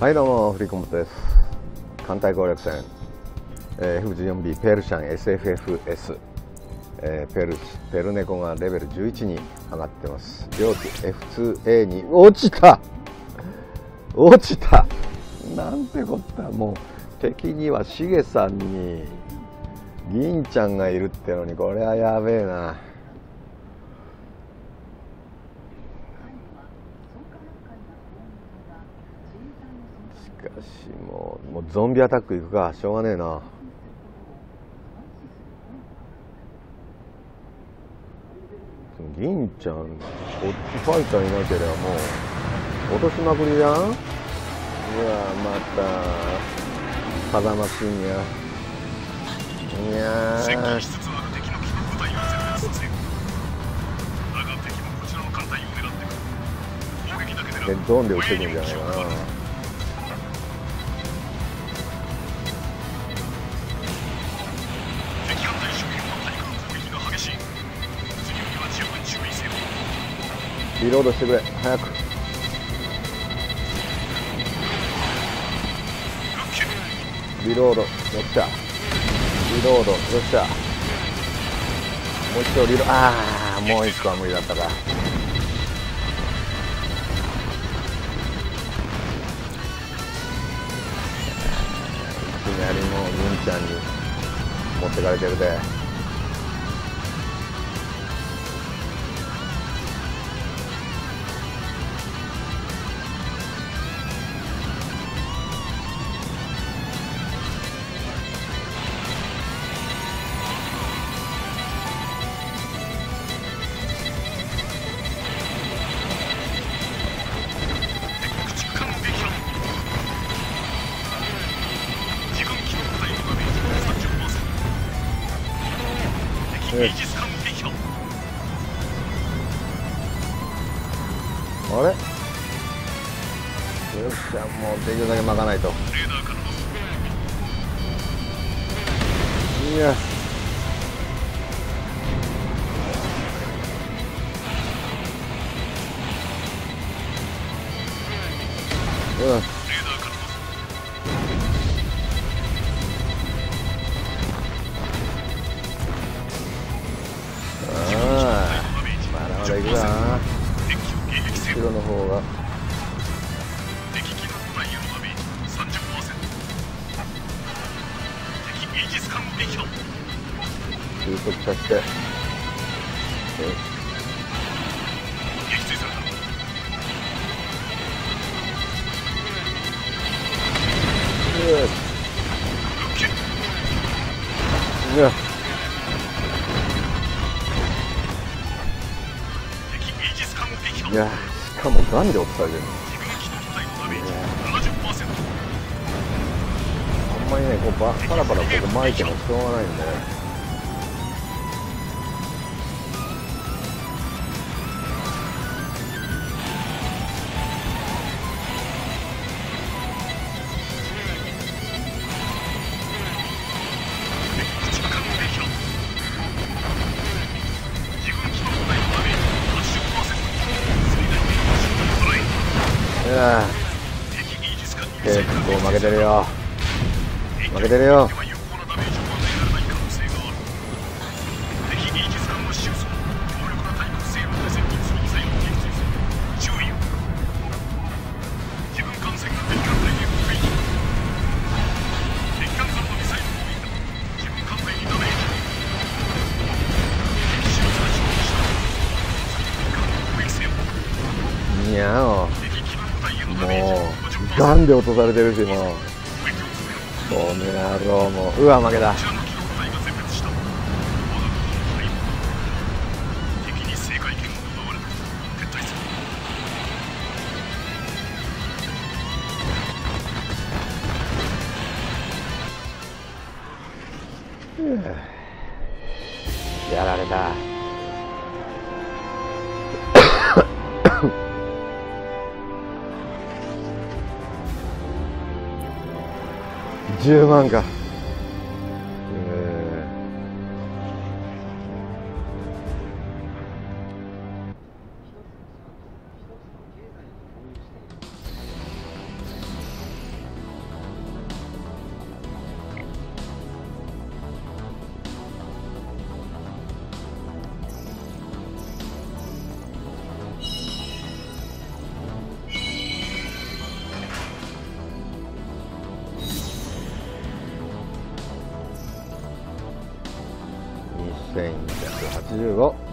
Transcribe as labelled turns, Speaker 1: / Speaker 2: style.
Speaker 1: はいどうもフリコムです。艦隊攻略戦、F14B ペルシャン SFFS、えー、ペルペルネコがレベル11に上がってます。両機 F2A に落ちた！落ちた！なんてこった？もう敵にはしげさんに銀ちゃんがいるってのにこれはやべえな。しかしもうもうゾンビアタックいくかしょうがねえな。銀ちゃんこっちファイターいなければもう落としまくりじゃん？うわまた風間信也。いや
Speaker 2: 接近しつつある敵の機動部隊を全滅させよだが敵もこちらの艦隊を狙ってくる。攻撃だけでな
Speaker 1: ドンで撃ってくんじゃないかなリロードしてくれ。早く。リロード。よっしゃ。リロード。よっしゃ。もう一度リロああもう一個は無理だったか。いきなりもう銀ちゃんに持ってかれてるで。あれ？よっしゃもうできるだけ巻かないと。いや。うん。ああまだまだいくな後ろの方が。
Speaker 2: 敵機動部隊へのダメージ30%敵イージス艦撃破
Speaker 1: 収束させて
Speaker 2: 撃墜された
Speaker 1: うわ。
Speaker 2: ル
Speaker 1: いやしかもガンで落とされてる
Speaker 2: の
Speaker 1: あんまりねこうバパラパラここ巻いてもしょうがないんで。
Speaker 2: 敵
Speaker 1: 結構負けてるよ。
Speaker 2: 負
Speaker 1: 負けてるよ。
Speaker 2: い
Speaker 1: やおうガンで落とされてるしもう
Speaker 2: 攻撃を進めろ
Speaker 1: この野郎も。ううわ負けた。
Speaker 2: こちらの
Speaker 1: 10万か1285